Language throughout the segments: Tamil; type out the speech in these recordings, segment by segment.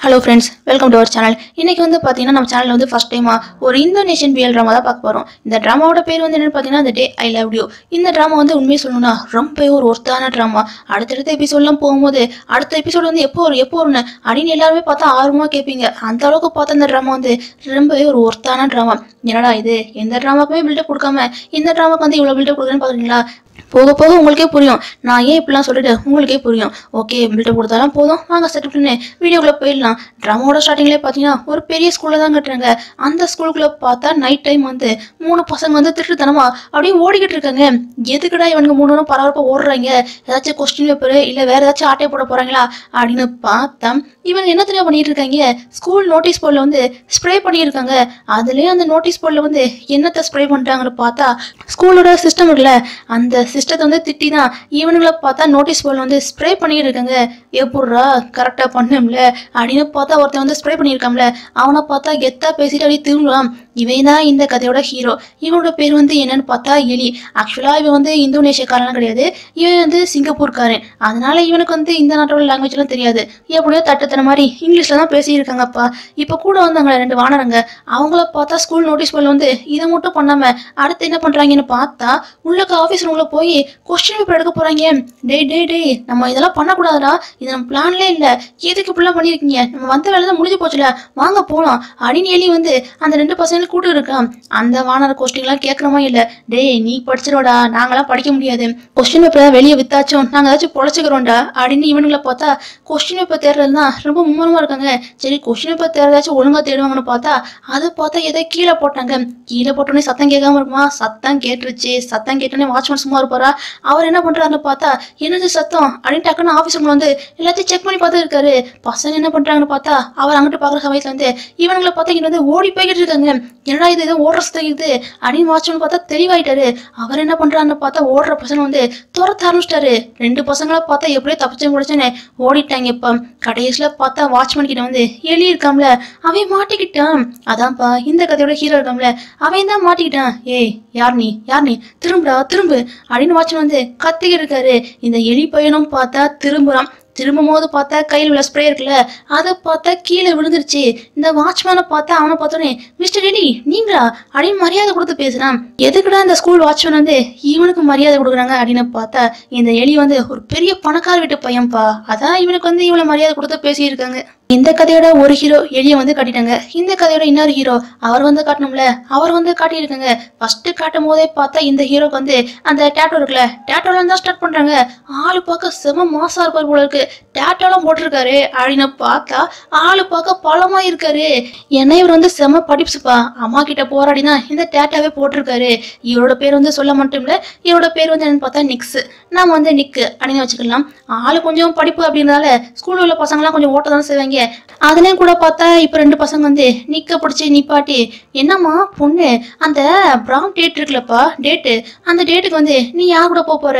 Hello friends welcome to our channel இன்னைக்கு வந்து பார்த்தீங்கன்னா நம்ம சேனலில் வந்து ஃபர்ஸ்ட் டைமாக ஒரு இந்தோனேஷியன் பிஎல் ட்ராமா தான் பார்க்க போகிறோம் இந்த ட்ராமாவோட பேர் வந்து என்னென்னு பார்த்தீங்கன்னா அந்த டே ஐ லவ் யூ இந்த ட்ராமா வந்து உண்மையை சொல்லணும்னா ரொம்ப ஒரு ஒர்த்தான ட்ராமா அடுத்தடுத்த எபிசோட்லாம் போகும்போது அடுத்த எபிசோட் வந்து எப்போ வரும் எப்போ வரும்னு அப்படின்னு எல்லாருமே பார்த்தா ஆர்வமாக கேட்பீங்க. அந்த அளவுக்கு பார்த்தா இந்த ட்ராமா வந்து ரொம்பவே ஒரு ஒர்த்தான ட்ராமா என்னடா இது? எந்த ட்ராமாக்குமே பில்டப் கொடுக்காம இந்த ட்ராமாக்கு வந்து இவ்வளோ பில்டப் கொடுக்குறேன்னு பார்க்குறீங்களா? போக போக உங்களுக்கே புரியும். நான் ஏன் இப்படிலாம் சொல்லிட்டு உங்களுக்கே புரியும். ஓகே பில்டப் கொடுத்தாலும் போதும். வாங்க செட் பண்ணி வீடியோக்குள்ளே போயிடலாம். ட்ராமாவோட ஸ்டார்டிங்லேயே பார்த்தீங்கன்னா ஒரு பெரிய ஸ்கூலில் தான் கட்டுறாங்க. அந்த ஸ்கூலுக்குள்ளே பார்த்தா நைட் டைம் வந்து மூணு பசங்க வந்து திருட்டுத்தனமா அப்படியே ஓடிக்கிட்டு இருக்காங்க. எதுக்குடா இவனுக்கு மூணு நேரம் பரபரப்பாக ஓடுறாங்க? ஏதாச்சும் கொஸ்டின் பேப்பர் இல்லை வேற ஏதாச்சும் ஆட்டையை போட போகிறாங்களா அப்படின்னு பார்த்தா இவங்க என்ன தெரியும் பண்ணிட்டு இருக்காங்க? ஸ்கூல் நோட்டீஸ் போர்டில் வந்து ஸ்ப்ரே பண்ணியிருக்காங்க. அதுலேயும் அந்த நோட்டீஸ் போர்டில் வந்து என்னத்தை ஸ்ப்ரே பண்ணுறாங்கன்னு பார்த்தா ஸ்கூலோட சிஸ்டம் இருக்குல்ல அந்த சிஸ்டத்தை வந்து திட்டி தான் இவனுங்களை பார்த்தா நோட்டீஸ் போர்டில் வந்து ஸ்ப்ரே பண்ணிட்டு இருக்காங்க. எப்பட்றா கரெக்டாக பண்ணும்ல அப்படின்னு பார்த்தா ஒருத்தன் வந்து ஸ்ப்ரே பண்ணியிருக்காம்ல அவனை பார்த்தா கெத்தா பேசிட்டு அப்படியே திரும்பலாம். இவன் தான் இந்த கதையோட ஹீரோ இவனோட பேர் வந்து என்னன்னு பார்த்தா எலி. ஆக்சுவலா இவன் வந்து இந்தோனேஷியக்காரன் கிடையாது. இவன் வந்து சிங்கப்பூர்காரன். அதனால இவனுக்கு வந்து இந்த நாட்டோட லாங்குவேஜ்லாம் தெரியாது. எப்படியோ தட்டுத்தன மாதிரி இங்கிலீஷ்ல தான் பேசியிருக்காங்கப்பா. இப்போ கூட வந்தாங்க ரெண்டு வானரங்க. அவங்கள பார்த்தா ஸ்கூல் நோட்டீஸ் போர்டில் வந்து இதை மட்டும் பண்ணாம அடுத்து என்ன பண்றாங்கன்னு பார்த்தா உள்ளக்க ஆஃபீஸ் ரூம்ல போய் கொஸ்டின் பேப்பர் எடுக்க போறாங்க. டேய் டேய் டேய் நம்ம இதெல்லாம் பண்ணக்கூடாதுடா. இது நம்ம பிளான்லே இல்லை. எதுக்கு இப்படிலாம் பண்ணியிருக்கீங்க? நம்ம வந்த வேலை தான் முடிஞ்சு போச்சுல வாங்க போகலாம் அப்படின்னு எலி வந்து அந்த ரெண்டு மேல் கூட்டு இருக்கான் அந்த வானர கொஸ்டின்லாம் கேட்குறோமா இல்லை? டேய் நீ படிச்சிரோடா நாங்களாம் படிக்க முடியாது. கொஸ்டின் பேப்பரை வெளியே வித்தாச்சும் நாங்கள் ஏதாச்சும் பொழைச்சிக்கிறோம்டா. அப்படின்னு இவனுங்களை பார்த்தா கொஸ்டின் பேப்பர் தேடுறது தான் ரொம்ப மும்முரமாக இருக்காங்க. சரி கொஸ்டின் பேப்பர் தேடுறதாச்சும் ஒழுங்காக தேடுவாங்கன்னு பார்த்தா அதை பார்த்தா ஏதோ கீழே போட்டாங்க. கீழே போட்டோன்னே சத்தம் கேட்காம இருக்குமா? சத்தம் கேட்டுருச்சு. சத்தம் கேட்டோன்னே வாட்ச்மேன் சும்மா இருப்பாரா? அவர் என்ன பண்றாருன்னு பார்த்தா என்னது சத்தம்? அப்படின்னு டக்குன்னு ஆஃபீஸ் ரூம்ல வந்து எல்லாத்தையும் செக் பண்ணி பார்த்து இருக்காரு. பசங்க என்ன பண்றாங்கன்னு பார்த்தா அவர் அங்கிட்டு பார்க்குற சமயத்துல வந்து இவனுங்களை பார்த்தா இங்கே வந்து ஓடி போய்கிட்டு இருக்காங்க. என்னடா இது ஏதோ ஓடுற தெரியுது அப்படின்னு வாட்ச்மேன் பார்த்தா தெளிவாயிட்டாரு. அவர் என்ன பண்றாருன்னு பார்த்தா ஓடுற பசங்க வந்து துரத்த ஆரம்பிச்சிட்டாரு. ரெண்டு பசங்களை பார்த்தா எப்படியோ தப்பிச்சு முடிச்சேன்னு ஓடிட்டாங்க இப்போ. கடைசியில் பார்த்தா வாட்ச்மேன் கிட்ட வந்து எலி இருக்காம்ல அவன் மாட்டிக்கிட்டான். அதான்ப்பா இந்த கதையோட ஹீரோ இருக்காம்ல அவன் தான் மாட்டிக்கிட்டான். ஏய் யார் நீ? யார் நீ? திரும்புடா திரும்பு அப்படின்னு வாட்ச்மேன் வந்து கத்திக்கிட்டு இருக்காரு. இந்த எலி பையனும் பார்த்தா திரும்புறான். திரும்பும் போது பார்த்தா கையில் உள்ள ஸ்ப்ரே இருக்குல்ல அதை பார்த்தா கீழே விழுந்துருச்சு. இந்த வாட்ச்மேனை பார்த்தா அவனை பார்த்தோன்னே மிஸ்டர் ரெடி நீங்களா? அப்படின்னு மரியாதை கொடுத்து பேசுகிறான் எதுக்குடா இந்த ஸ்கூல் வாட்ச்மேன் வந்து இவனுக்கு மரியாதை கொடுக்குறாங்க? அப்படின்னு பார்த்தா இந்த எலி வந்து ஒரு பெரிய பணக்கார வீட்டு பையன்பா. அதான் இவனுக்கு வந்து இவ்வளோ மரியாதை கொடுத்து பேசியிருக்காங்க. இந்த கதையோட ஒரு ஹீரோ எலியை வந்து காட்டிட்டாங்க. இந்த கதையோட இன்னொரு ஹீரோ அவர் வந்து காட்டணும்ல. அவர் வந்து காட்டியிருக்காங்க. ஃபர்ஸ்ட் காட்டும் போதே பார்த்தா இந்த ஹீரோக்கு வந்து அந்த டேட்டோ இருக்குல்ல டேட்டோல தான் ஸ்டார்ட் பண்றாங்க. ஆளு பார்க்க செம மாசா இருப்பார் போல இருக்கு. え? டேட்டோலாம் போட்டிருக்காரு. அப்படின்னு பார்த்தா ஆளு பார்க்க பழமா இருக்காரு. ஏன்னா இவர் வந்து செம படிப்புப்பா அம்மா கிட்ட போராடி தான் இந்த டேட்டாவே போட்டிருக்காரு. இவரோட பேர் வந்து சொல்ல மட்டும் இல்லை இவரோட பேர் வந்து என்னன்னு பார்த்தா நிக்ஸ். நாம வந்து நிக்கு அப்படின்னு வச்சுக்கலாம். ஆளு கொஞ்சம் படிப்பு அப்படின்றதால ஸ்கூலில் உள்ள பசங்கலாம் கொஞ்சம் ஓட்ட தானே செய்வாங்க. அதுலேயும் கூட பார்த்தா இப்போ ரெண்டு பசங்க வந்து நிக்க பிடிச்சி நிப்பாட்டி என்னம்மா பொண்ணு அந்த ப்ரௌன் டேட் இருக்குல்லப்பா டேட்டு அந்த டேட்டுக்கு வந்து நீ யார் கூட போக போற?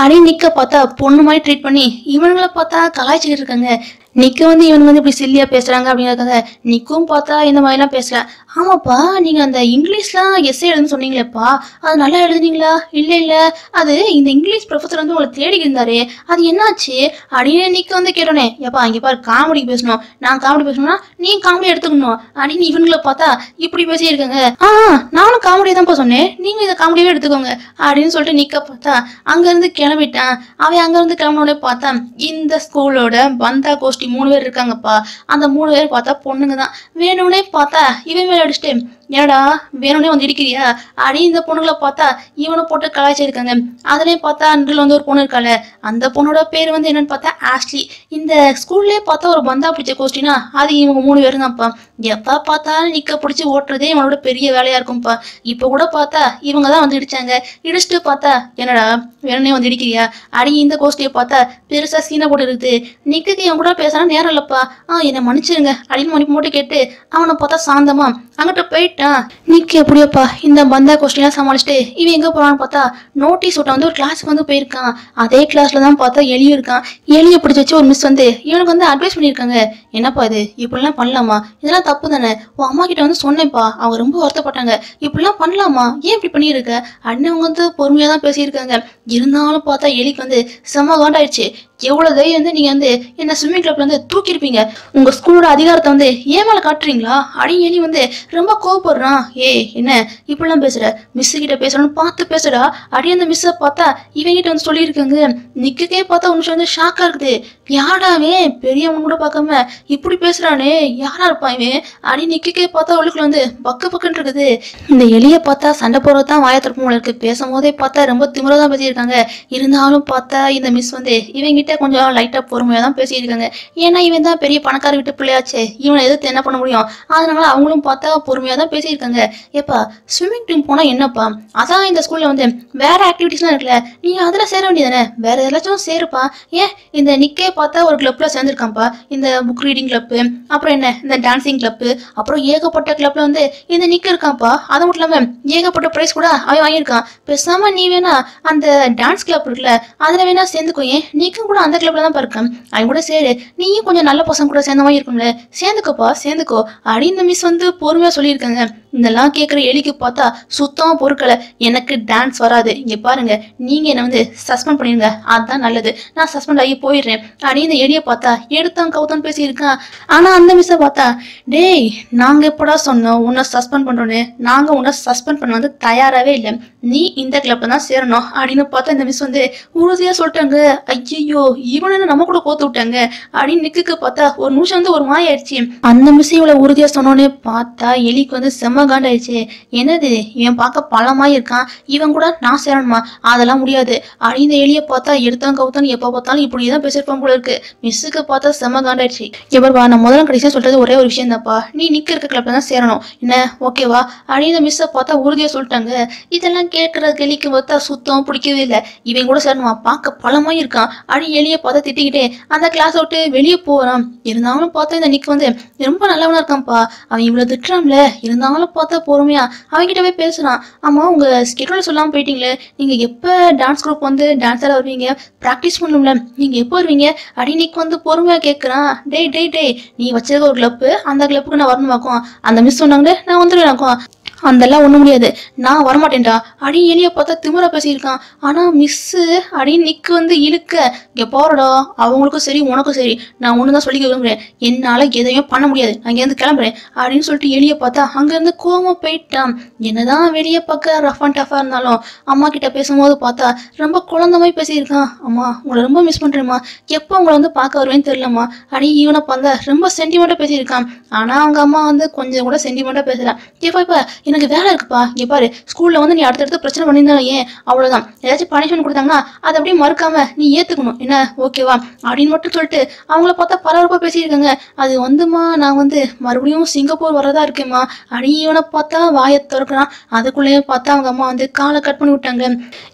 அப்படின்னு நிக்க பார்த்தா பொண்ணு மாதிரி ட்ரீட் பண்ணி இவனுங்களை பார்த்தா கலாய்ச்சிக்கிட்டு இருக்காங்க. நிக்க வந்து இவன் வந்து இப்படி சில்லியா பேசுறாங்க அப்படிங்கிறத நிக்கும் பார்த்தா இந்த மாதிரிலாம் பேசல ஆமாப்பா நீங்க அந்த இங்கிலீஷ்லாம் எஸ்ஏ எழுதுன்னு சொன்னீங்களேப்பா. அது நல்லா எழுதுனீங்களா? இல்ல இல்ல. அது இந்த இங்கிலீஷ் ப்ரொஃபஸர் வந்து உங்களை தேடி இருந்தாரு. அது என்னாச்சு? அப்படின்னு நிக்க வந்து கேட்டோனே. எப்பா இங்க பாரு காமெடி பேசணும். நான் காமெடி பேசணும்னா நீ காமெடி எடுத்துக்கணும். அப்படின்னு இவங்களை பார்த்தா இப்படி பேசியிருக்காங்க. ஆ நானும் காமெடி தான்ப்பா சொன்னேன். நீங்க இதை காமெடியாவே எடுத்துக்கோங்க. அப்படின்னு சொல்லிட்டு நிக்க பார்த்தா அங்க இருந்து கிளம்பிட்டான். அவன் அங்க இருந்து கிளம்பினோடனே பார்த்தா இந்த ஸ்கூலோட பந்தா கோஸ்ட் கோஷ்டி மூணு பேர் இருக்காங்கப்பா. அந்த மூணு பேர் பார்த்தா பொண்ணுங்க தான் வேணும்னே பார்த்தா இவன் மேலே அடிச்சுட்டு ஏடா வேணும்னே வந்து இடிக்கிறியா அடி இந்த பொண்ணுங்களை பார்த்தா இவனை போட்டு கலாய்ச்சிருக்காங்க. அதுலயும் பார்த்தா அன்றில் வந்து ஒரு பொண்ணு இருக்காள். அந்த பொண்ணோட பேர் வந்து என்னன்னு பார்த்தா ஆஷ்லி. இந்த ஸ்கூல்லே பார்த்தா ஒரு பந்தா பிடிச்ச கோஷ்டினா அது இவங்க மூணு பேரும் தான்ப்பா. எப்போ பார்த்தாலும் நிற்க பிடிச்சி ஓட்டுறதே இவனோட பெரிய வேலையாக இருக்கும்ப்பா. இப்போ கூட பார்த்தா இவங்க தான் வந்து இடிச்சாங்க. இடிச்சுட்டு பார்த்தா என்னடா வேணும்னே வந்து இடிக்கிறியா அடி இந்த கோஷ்டியை பார்த்தா பெருசாக சீனை போட்டு இருக்குது நிற்கக்கு இவன் கூட பேசுனா நேரம் இல்லைப்பா. ஆ என்னை மன்னிச்சிருங்க. அப்படின்னு மன்னிப்பு மட்டும் கேட்டு அவனை பார்த்தா சாந்தமா அங்கிட்ட ஆ நிக்கு எப்படியோப்பா. இந்த பந்தா கொஸ்டின்லாம் சமாளிச்சுட்டு இவன் எங்க போகிறான்னு பார்த்தா நோட்டீஸ் விட்ட வந்து ஒரு கிளாஸ்க்கு வந்து போயிருக்கான். அதே கிளாஸில் தான் பார்த்தா எலியும் இருக்கான். எலியை பிடிச்சி வச்சு ஒரு மிஸ் வந்து இவனுக்கு வந்து அட்வைஸ் பண்ணியிருக்காங்க. என்னப்பா இது? இப்படிலாம் பண்ணலாமா? இதெல்லாம் தப்பு தானே? உன் அம்மா கிட்ட வந்து சொன்னேன்ப்பா. அவங்க ரொம்ப வருத்தப்பட்டாங்க. இப்படிலாம் பண்ணலாமா? ஏன் இப்படி பண்ணியிருக்க? அண்ணன் அவங்க வந்து பொறுமையாக தான் பேசியிருக்காங்க. இருந்தாலும் பார்த்தா எலிக்கு வந்து செம்ம காண்டாயிடுச்சு. எவ்வளவு தைரியம் வந்து நீங்க வந்து என்ன ஸ்விம்மிங் கிளப்ல வந்து தூக்கியிருப்பீங்க? உங்க ஸ்கூலோட அதிகாரத்தை வந்து ஏன் காட்டுறீங்களா? அடி ஏனி வந்து ரொம்ப கோவப்படுறான். ஏய் என்ன இப்படிலாம் பேசுற? மிஸ் கிட்ட பேசுறோன்னு பார்த்து பேசுடா. அடி அந்த மிஸ்ஸை பார்த்தா இவங்கிட்ட வந்து சொல்லியிருக்காங்க. நிக்கக்கே பார்த்தா உனக்கு வந்து ஷாக்கா இருக்குது. யாடாவே பெரியவன் கூட பார்க்காம இப்படி பேசுறானே? யாரா இருப்பான் இவன்? அடி நிக்கக்கே பார்த்தா அவளுக்குள்ள வந்து பக்கு பக்குன்னு இருக்குது. இந்த எலிய பார்த்தா சண்டை போறது தான் வாய திறப்பு போல இருக்கு. பேசும்போதே பார்த்தா ரொம்ப திமிரா பேசியிருக்காங்க. இருந்தாலும் பார்த்தா இந்த மிஸ் வந்து இவங்கிட்ட கொஞ்சம் லைட்டா பொறுமையா தான் பேசியிருக்காங்க ஏன்னா இவன் தான் பெரிய பணக்கார வீட்டு பிள்ளையாச்சே. இவனை எதிர்த்து என்ன பண்ண முடியும்? அதனால அவங்களும் பார்த்தா பொறுமையா தான் பேசியிருக்காங்க. ஏப்பா ஸ்விம்மிங் டீம் போனா என்னப்பா? அதான் இந்த ஸ்கூல்ல வந்து வேற ஆக்டிவிட்டிஸ்லாம் இருக்குல்ல. நீ அதுல சேர வேண்டியதானே வேற ஏதாச்சும் சேருப்பா. ஏன் இந்த நிக்கே பார்த்தா ஒரு கிளப்பில் சேர்ந்துருக்கான்ப்பா இந்த புக் ரீடிங் கிளப்பு அப்புறம் என்ன? இந்த டான்சிங் கிளப்பு அப்புறம் ஏகப்பட்ட கிளப்பில் வந்து இந்த நிக்க இருக்கான்ப்பா அது மட்டும் இல்லாமல் ஏகப்பட்ட ப்ரைஸ் கூட அவன் வாங்கியிருக்கான். பேசாமல் நீ வேணா அந்த டான்ஸ் கிளப் இருக்குல்ல அதில் வேணா சேர்ந்துக்கோ. ஏன்? நீக்கும் கூட அந்த கிளப்பில் தான் பார்க்கேன் அவன் கூட சேரு. நீயும் கொஞ்சம் நல்ல பசங்க கூட சேர்ந்த மாதிரி இருக்கும்ல. சேர்ந்துக்கோப்பா சேர்ந்துக்கோ. அடி இந்த மிஸ் வந்து பொறுமையாக சொல்லியிருக்காங்க. இதெல்லாம் கேட்குற எலிக்கு பார்த்தா சுத்தமாக பொறுக்கல. எனக்கு டான்ஸ் வராது. இங்க பாருங்க நீங்க என்ன வந்து சஸ்பெண்ட் பண்ணிருங்க. அதுதான் நல்லது. நான் சஸ்பெண்ட் ஆகி போயிடுறேன். அப்படின்னு இந்த எலியை பார்த்தா எடுத்தான் கவுத்தான் பேசியிருக்கான். ஆனா அந்த மிஸ்ஸை பார்த்தா டேய் நாங்க எப்படா சொன்னோம் உன்னை சஸ்பெண்ட் பண்ணுறோன்னு நாங்க உன்னை சஸ்பெண்ட் பண்ண வந்து தயாராகவே இல்லை. நீ இந்த கிளப்பில் தான் சேரணும் அப்படின்னு பார்த்தா இந்த மிஸ் வந்து உறுதியா சொல்லிட்டாங்க. ஐயோ இவனை நம்ம கூட கோத்து விட்டாங்க? அப்படின்னு நிக்குக்கு பார்த்தா ஒரு நிமிஷம் வந்து ஒரு மாய ஆயிடுச்சு. அந்த மிஸ் இவ்வளோ உறுதியா சொன்னோன்னே பார்த்தா எலிக்கு வந்து செம்ம காண்டாயிடுச்சு என்னது? இவன் பார்க்க பழமாய் இருக்கான். இவன் கூட நான் சேரணுமா? அதெல்லாம் முடியாது. அழிந்த எளிய பார்த்தா எடுத்தான் கவுத்தான் எப்போ பார்த்தாலும் இப்படி தான் பேசியிருப்பான் போல இருக்கு. மிஸ்ஸுக்கு பார்த்தா செம்ம காண்டாயிடுச்சு. எவர்வா நான் முதல்ல கடைசியாக சொல்றது ஒரே ஒரு விஷயம் தான்ப்பா நீ நிக்க இருக்க கிளப்ல தான் சேரணும். என்ன? ஓகேவா அழிந்த மிஸ்ஸை பார்த்தா உறுதியா சொல்லிட்டாங்க. இதெல்லாம் கேட்கற கெளிக்கு பார்த்தா சுத்தம் பிடிக்கவே இல்லை. இவன் கூட சேரணுமா? பார்க்க பழமாய் இருக்கான். அடி எளிய பார்த்தா திட்டிக்கிட்டே அந்த கிளாஸ் விட்டு வெளியே போறான். இருந்தாலும் பார்த்தா இந்த நிக் வந்து ரொம்ப நல்லவனா இருக்கான்ப்பா. அவன் இவ்வளவு திட்டுறான்ல. இருந்தாலும் பார்த்தா பொறுமையா. அவங்ககிட்ட போய் பேசுறான் ஆமா உங்க ஸ்கெட்யூல் சொல்லாம போயிட்டீங்களே. நீங்க எப்ப டான்ஸ் குரூப் வந்து டான்ஸரா வருவீங்க? ப்ராக்டிஸ் பண்ணணும்ல. நீங்க எப்போ வருவீங்க? அடி வந்து பொறுமையா கேட்கறான் டேய் டேய் டேய் நீ வச்சிருக்க ஒரு கிளப்பு அந்த கிளப்புக்கு நான் வரணுமாக்கும். அந்த மிஸ் சொன்னாங்க நான் வந்துடுவேனாக்கும் அதெல்லாம் ஒண்ணும் முடியாது. நான் வரமாட்டேன்டா. அடி எலிய பார்த்தா திமுற பேசியிருக்கான். ஆனா மிஸ்ஸு அடி நிக்கு வந்து இழுக்க. இங்க போறடா அவங்களுக்கும் சரி உனக்கும் சரி. நான் ஒன்று தான் சொல்லிக்க விரும்புறேன். என்னால எதையும் பண்ண முடியாது. அங்கேருந்து கிளம்புறேன். அப்படின்னு சொல்லிட்டு எலிய பார்த்தா அங்கேருந்து கோவமா போயிட்டான். என்னதான் வெளியே பார்க்க ரஃப் அண்ட் டஃபாக இருந்தாலும் அம்மா கிட்ட பேசும்போது பார்த்தா ரொம்ப குழந்தமாய் மாதிரி பேசியிருக்கான். அம்மா உங்களை ரொம்ப மிஸ் பண்றேம்மா. எப்போ உங்களை வந்து பார்க்க வருவேன்னு தெரியலம்மா. அடி இவனை பார்த்தா ரொம்ப சென்டிமெண்ட்டாக பேசியிருக்கான். ஆனா அவங்க அம்மா வந்து கொஞ்சம் கூட சென்டிமெண்ட்டாக பேசல. இப்போ இப்ப எனக்கு வேலை இருக்குப்பா. இங்கே பாரு ஸ்கூல்ல வந்து நீ அடுத்தடுத்து பிரச்சனை பண்ணியிருந்தாலும் ஏன்? அவ்வளோதான் ஏதாச்சும் பனிஷ்மெண்ட் கொடுத்தாங்கன்னா அதை அப்படியே மறுக்காம நீ ஏத்துக்கணும். என்ன? ஓகேவா அப்படின்னு மட்டும் சொல்லிட்டு அவங்கள பார்த்தா பரபரப்பாக பேசியிருக்காங்க. அது வந்துமா நான் வந்து மறுபடியும் சிங்கப்பூர் வர்றதா இருக்கேம்மா. அடி இவனை பார்த்தா வாயை திறக்கிறான். அதுக்குள்ளேயே பார்த்தா அவங்க அம்மா வந்து காலை கட் பண்ணி விட்டாங்க.